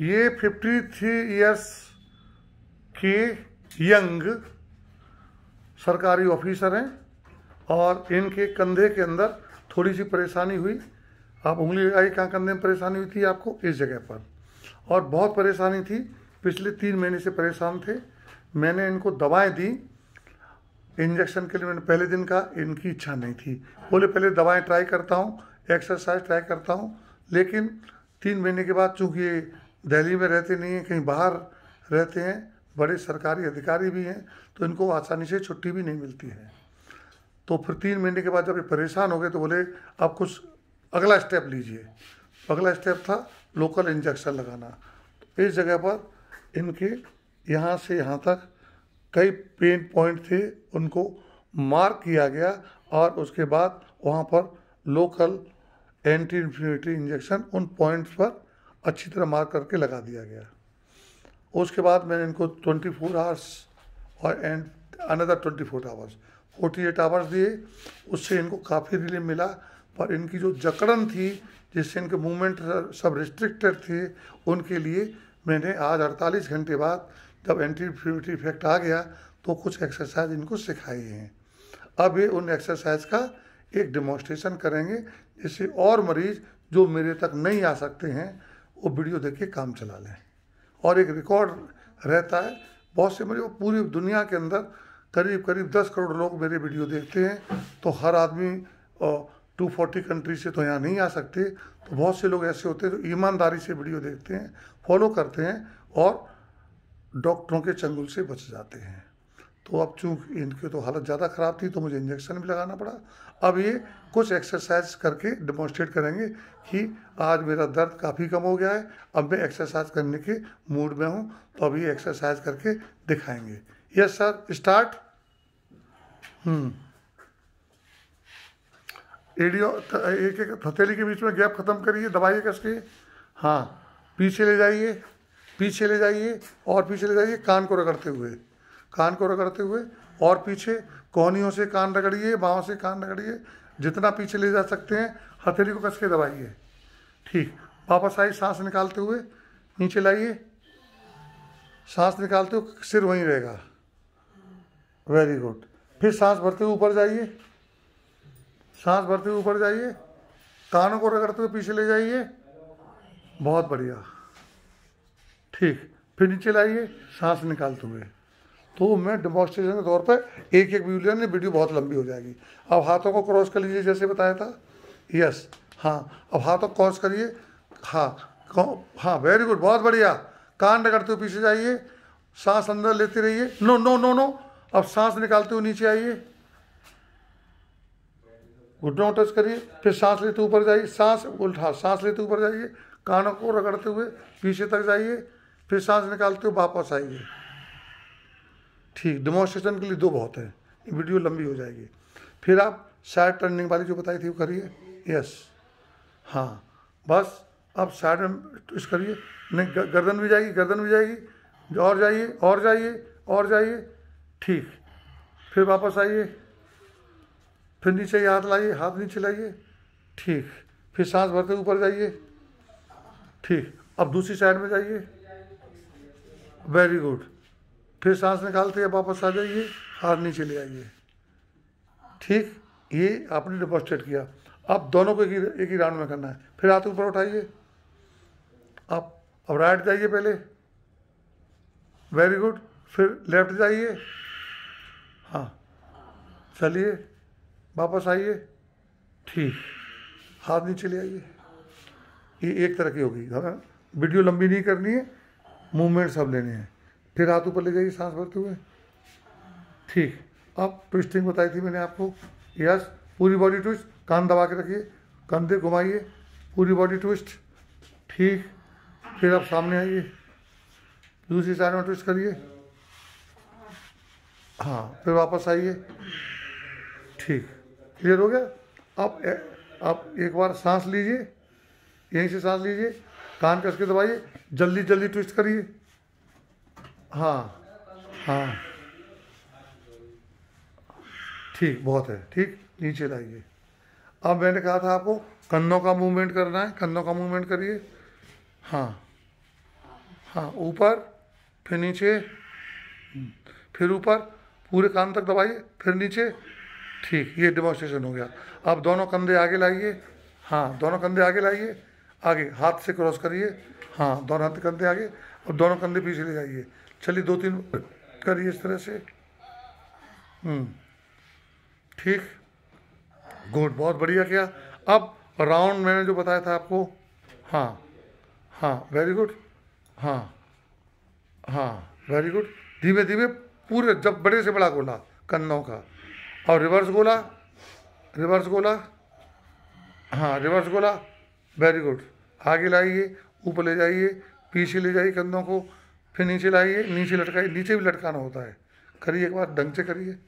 ये 53 इयर्स के यंग सरकारी ऑफिसर हैं और इनके कंधे के अंदर थोड़ी सी परेशानी हुई। आप उंगली लगाई, कहाँ कंधे में परेशानी हुई थी आपको? इस जगह पर। और बहुत परेशानी थी। पिछले तीन महीने से परेशान थे। मैंने इनको दवाएँ दी। इंजेक्शन के लिए मैंने पहले दिन कहा इनकी इच्छा नहीं थी। बोले, पहले दवाएँ ट्राई करता हूँ, एक्सरसाइज ट्राई करता हूँ। लेकिन तीन महीने के बाद चूँकि ये दिल्ली में रहते नहीं हैं, कहीं बाहर रहते हैं, बड़े सरकारी अधिकारी भी हैं तो इनको आसानी से छुट्टी भी नहीं मिलती है। तो फिर तीन महीने के बाद जब ये परेशान हो गए तो बोले, आप कुछ अगला स्टेप लीजिए। अगला स्टेप था लोकल इंजेक्शन लगाना। तो इस जगह पर इनके यहाँ से यहाँ तक कई पेन पॉइंट थे, उनको मार्क किया गया और उसके बाद वहाँ पर लोकल एंटी इन्फ्लेमेटरी इंजेक्शन उन पॉइंट्स पर अच्छी तरह मार्क करके लगा दिया गया। उसके बाद मैंने इनको 24 फोर आवर्स और and another 24 four hours 48 hours दिए, उससे इनको काफ़ी रिलीफ मिला। पर इनकी जो जकड़न थी, जिससे इनके मूवमेंट सब रिस्ट्रिक्टेड थे, उनके लिए मैंने आज 48 घंटे बाद जब एंटी इफ़ेक्ट आ गया तो कुछ एक्सरसाइज इनको सिखाई हैं। अब ये उन एक्सरसाइज का एक डेमोन्स्ट्रेशन करेंगे, जिससे और मरीज़ जो मेरे तक नहीं आ सकते हैं वो वीडियो देख के काम चला लें। और एक रिकॉर्ड रहता है, बहुत से मरीज़ पूरी दुनिया के अंदर करीब करीब दस करोड़ लोग मेरे वीडियो देखते हैं तो हर आदमी टू फोर्टी कंट्री से तो यहाँ नहीं आ सकते तो बहुत से लोग ऐसे होते हैं जो ईमानदारी से वीडियो देखते हैं, फॉलो करते हैं और डॉक्टरों के चंगुल से बच जाते हैं। तो अब चूँकि इनकी तो हालत ज़्यादा ख़राब थी तो मुझे इंजेक्शन भी लगाना पड़ा। अब ये कुछ एक्सरसाइज करके डिमॉन्स्ट्रेट करेंगे कि आज मेरा दर्द काफ़ी कम हो गया है, अब मैं एक्सरसाइज करने के मूड में हूँ तो अब ये एक्सरसाइज करके दिखाएँगे। यस सर स्टार्ट एडियो एक एक, हथेली के बीच में गैप ख़त्म करिए, दबाइए कसके हाँ पीछे ले जाइए, पीछे ले जाइए और पीछे ले जाइए कान को रगड़ते हुए। कान को रगड़ते हुए, और पीछे कोहनियों से कान रगड़िए, बाहों से कान रगड़िए, जितना पीछे ले जा सकते हैं, हथेली को कस के दबाइए। ठीक, वापस आइए, सांस निकालते हुए नीचे लाइए। सांस निकालते हुए सिर वहीं रहेगा। वेरी गुड फिर सांस भरते हुए ऊपर जाइए। सांस भरते हुए ऊपर जाइए। कानों को रगड़ते हुए पीछे ले जाइए। बहुत बढ़िया। ठीक, फिर नीचे लाइए, सांस निकालते हुए। तो मैं डेमोन्स्ट्रेशन के तौर पर एक एक वीडियो ने वीडियो बहुत लंबी हो जाएगी। अब हाथों को क्रॉस कर लीजिए, जैसे बताया था। यस हाँ अब हाथों को क्रॉस करिए। हाँ हाँ वेरी गुड बहुत बढ़िया। कान रगड़ते हुए पीछे जाइए। सांस अंदर लेते रहिए। नो नो नो नो अब सांस निकालते हुए नीचे आइए। घुटनों टच करिए। फिर सांस लेते ऊपर जाइए। सांस, उल्टा, सांस लेते ऊपर जाइए। कानों को रगड़ते हुए पीछे तक जाइए। फिर सांस निकालते हुए वापस आइए। ठीक डेमोन्स्ट्रेशन के लिए दो बहुत है। वीडियो लंबी हो जाएगी। फिर आप साइड टर्निंग वाली जो बताई थी, वो करिए। यस हाँ बस आप साइड में ट्विस्ट करिए। नहीं गर्दन भी जाएगी, गर्दन भी जाएगी। और जाइए और जाइए और जाइए। ठीक। फिर वापस आइए। फिर नीचे हाथ लाइए, हाथ नीचे लाइए। ठीक। फिर सांस भरते ऊपर जाइए। ठीक। अब दूसरी साइड में जाइए। वेरी गुड फिर सांस निकालते हैं, वापस आ जाइए, हाथ नीचे ले आइए। ठीक? ये आपने डिपॉजिट किया। अब दोनों को एक ही एक ही राउंड में करना है। फिर हाथ ऊपर उठाइए। आप अब राइट जाइए पहले। वेरी गुड फिर लेफ़्ट जाइए। हाँ। चलिए। वापस आइए। ठीक। हाथ नीचे ले आइए। ये एक तरह की होगी। हाँ। वीडियो लंबी नहीं करनी है। मूवमेंट सब लेने हैं। फिर हाथ ऊपर ले जाइए, सांस भरते हुए। ठीक। अब ट्विस्टिंग बताई थी मैंने आपको। यस, पूरी बॉडी ट्विस्ट कान दबा के रखिए, कंधे घुमाइए, पूरी बॉडी ट्विस्ट ठीक। फिर आप सामने आइए। दूसरी साइड में ट्विस्ट करिए। हाँ फिर वापस आइए। ठीक। क्लियर हो गया? अब आप एक बार सांस लीजिए। यहीं से सांस लीजिए। कान कस के दबाइए। जल्दी जल्दी ट्विस्ट करिए। हाँ हाँ। ठीक, बहुत है। ठीक, नीचे लाइए। अब मैंने कहा था आपको, कन्नों का मूवमेंट करना है, कन्नों का मूवमेंट करिए। हाँ हाँ ऊपर, फिर नीचे, फिर ऊपर, पूरे कान तक दबाइए, फिर नीचे। ठीक, ये डेमोस्ट्रेशन हो गया। अब दोनों कंधे आगे लाइए। हाँ दोनों कंधे आगे लाइए। आगे, हाथ से क्रॉस करिए। हाँ दोनों हाथ कंधे आगे, और दोनों कंधे पीछे ले जाइए। चलिए दो तीन करिए इस तरह से। हम्म ठीक। गुड, बहुत बढ़िया किया। अब राउंड मैंने जो बताया था आपको हाँ हाँ वेरी गुड हाँ हाँ वेरी गुड धीमे धीमे, पूरे, जब बड़े से बड़ा गोला, कन्नों का। और रिवर्स गोला रिवर्स गोला हाँ रिवर्स गोला वेरी गुड आगे लाइए, ऊपर ले जाइए, पीछे ले जाइए कंधों को। फिर नीचे लाइए, नीचे लटकाइए, नीचे भी लटकाना होता है। करिए एक बार, ढंग से करिए।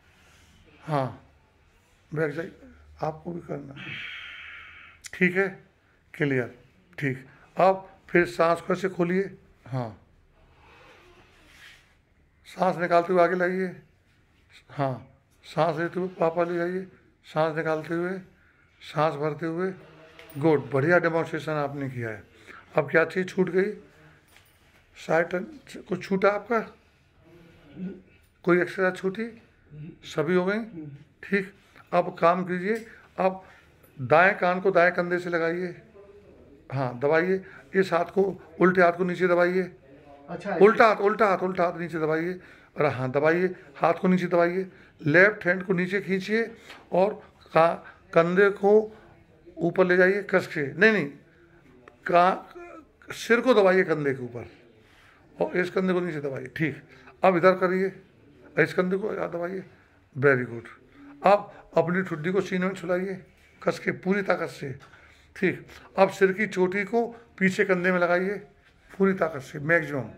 हाँ बैठ जाइए। आपको भी करना ठीक है? क्लियर। ठीक। अब फिर सांस को ऐसे खोलिए। हाँ। सांस निकालते हुए आगे लाइए। हाँ। सांस लेते हुए पापा ले जाइए सांस निकालते हुए, सांस भरते हुए। गुड। बढ़िया डेमोन्स्ट्रेशन आपने किया है। अब क्या चीज़ छूट गई? साइड कुछ छूटा आपका? कोई एक्सरसाइज छूटी? सभी हो गए ठीक। अब काम कीजिए। अब दाएँ कान को दाएँ कंधे से लगाइए। हाँ दबाइए। इस हाथ को उल्टे हाथ को नीचे दबाइए। अच्छा उल्टा हाथ उल्टा हाथ उल्टा हाथ नीचे दबाइए। और हाँ दबाइए। हाथ को नीचे दबाइए। लेफ़्ट हैंड को नीचे खींचिए और का कंधे को ऊपर ले जाइए कस के। नहीं नहीं। का सिर को दबाइए कंधे के ऊपर। और इस कंधे को नीचे दबाइए। ठीक। अब इधर करिए। इस कंधे को दबाइए। वेरी गुड अब अपनी ठुड्डी को सीने में छुलाइए। कस के पूरी ताकत से। ठीक। अब सिर की चोटी को पीछे कंधे में लगाइए। पूरी ताकत से मैक्सिमम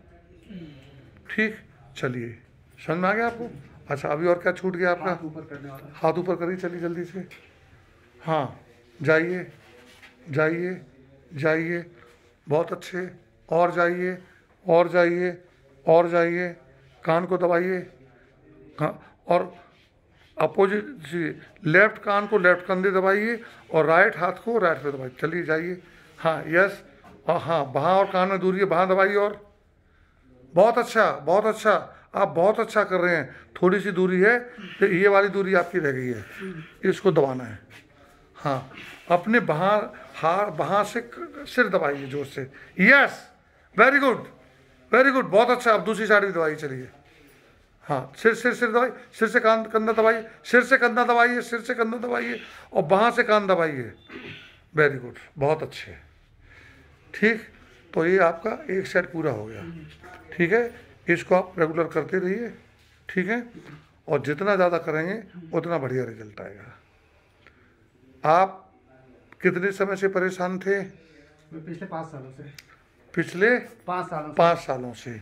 ठीक। चलिए। समझ में आ गया आपको? अच्छा अभी और क्या छूट गया आपका? हाथ ऊपर करिए चलिए जल्दी से। हाँ। जाइए। जाइए। जाइए। बहुत अच्छे। और जाइए। और जाइए और जाइए, कान को दबाइए और अपोजिट जी, लेफ़्ट कान को लेफ़्ट कंधे दबाइए और राइट हाथ को राइट पे दबाइए। चलिए जाइए। हाँ यस, और हाँ बाहाँ और कान में दूरी है बाहाँ दबाइए और। बहुत अच्छा बहुत अच्छा। आप बहुत अच्छा कर रहे हैं। थोड़ी सी दूरी है तो ये वाली दूरी आपकी रह गई है। इसको दबाना है। हाँ अपने बहाँ हार बहाँ से सिर दबाइए ज़ोर से। Yes, very good. Very good बहुत अच्छा। आप दूसरी साइड भी दबाइए, चलिए। हाँ सिर सिर सिर दवाई सिर से कान, कंधा दबाइए। सिर से कंधा दबाइए, सिर से कंधा दबाइए और बहाँ से कान दबाइए। वेरी गुड बहुत अच्छे। ठीक तो ये आपका एक सेट पूरा हो गया। ठीक है, इसको आप रेगुलर करते रहिए। ठीक है, और जितना ज़्यादा करेंगे, उतना बढ़िया रिज़ल्ट आएगा। आप कितने समय से परेशान थे? पिछले पाँच सालों से। पिछले पाँच सालों से। पाँच सालों से।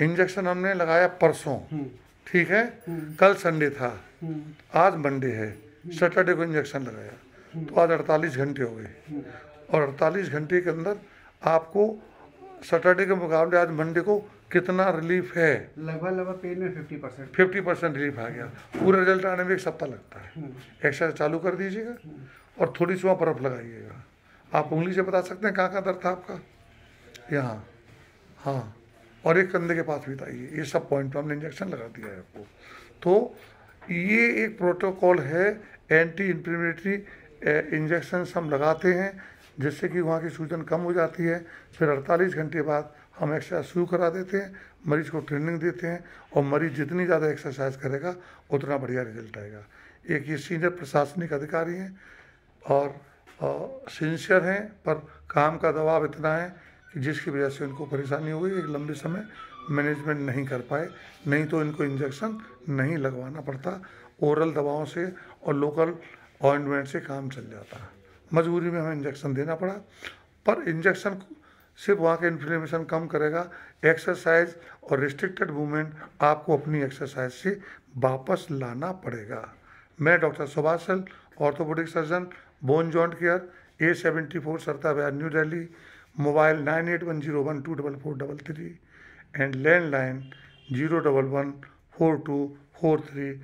इंजेक्शन हमने लगाया परसों। हम्म, ठीक है? कल संडे था। हम्म, आज मंडे है। सैटरडे को इंजेक्शन लगाया। तो आज 48 घंटे हो गए। और 48 घंटे के अंदर आपको सैटरडे के मुकाबले आज मंडे को कितना रिलीफ है? लगभग लगभग पेन में फिफ्टी परसेंट 50 परसेंट रिलीफ आ गया। पूरा रिज़ल्ट आने में एक सप्ताह लगता है। एक्सरसाइज चालू कर दीजिएगा और थोड़ी सी वहाँ बर्फ़ लगाइएगा। आप उंगली से बता सकते हैं कहाँ कहाँ दर्द था आपका? यहाँ। हाँ और एक कंधे के पास भी था ये। ये सब पॉइंट हमने इंजेक्शन लगा दिया है आपको। तो ये एक प्रोटोकॉल है एंटी इन्फ्लेमेटरी इंजेक्शन हम लगाते हैं, जिससे कि वहाँ की सूजन कम हो जाती है। फिर 48 घंटे बाद हम एक्सरसाइज शुरू करा देते हैं, मरीज़ को ट्रेनिंग देते हैं, और मरीज़ जितनी ज़्यादा एक्सरसाइज करेगा, उतना बढ़िया रिज़ल्ट आएगा। एक ये सीनियर प्रशासनिक अधिकारी हैं, और सिंसियर हैं, पर काम का दबाव इतना है जिसकी वजह से उनको परेशानी हो गई, एक लंबे समय मैनेजमेंट नहीं कर पाए, नहीं तो इनको इंजेक्शन नहीं लगवाना पड़ता ओरल दवाओं से और लोकल ऑइंटमेंट से काम चल जाता। मजबूरी में हमें इंजेक्शन देना पड़ा, पर इंजेक्शन सिर्फ़ वहाँ का इन्फ्लेमेशन कम करेगा। एक्सरसाइज और रिस्ट्रिक्टेड मूवमेंट आपको अपनी एक्सरसाइज से वापस लाना पड़ेगा। मैं doctor Subhashal orthopaedic surgeon bone joint care A seventy four Sarita new Delhi mobile 9810124433 and landline 011 4243